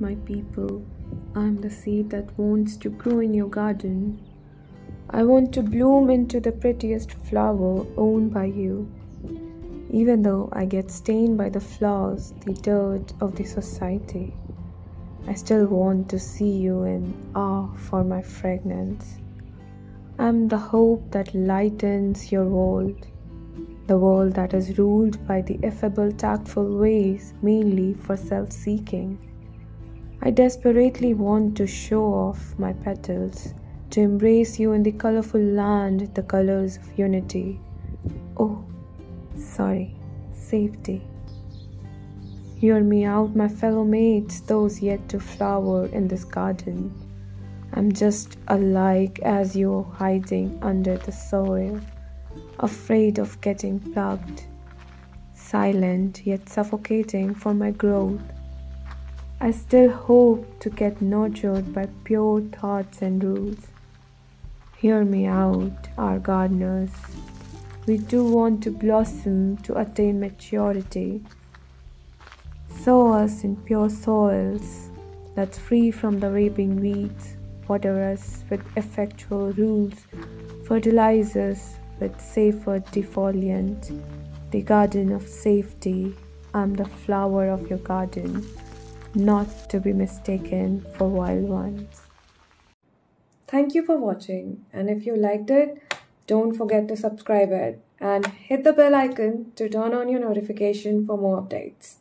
my people. I'm the seed that wants to grow in your garden. I want to bloom into the prettiest flower owned by you. Even though I get stained by the flaws, the dirt of the society, I still want to see you in awe for my fragrance. I'm the hope that lightens your world, the world that is ruled by the affable, tactful ways mainly for self seeking. I desperately want to show off my petals, to embrace you in the colorful land, the colors of unity. Oh, sorry, safety. Hear me out, my fellow mates, those yet to flower in this garden. I'm just alike as you hiding under the soil, afraid of getting plugged, silent yet suffocating for my growth. I still hope to get nurtured by pure thoughts and rules. Hear me out, our gardeners. We do want to blossom to attain maturity. Sow us in pure soils that's free from the raping weeds, water us with effectual rules, fertilize us with safer defoliant, the garden of safety. I'm the flower of your garden not to be mistaken for wild ones. Thank you for watching and if you liked it, don't forget to subscribe it and hit the bell icon to turn on your notification for more updates.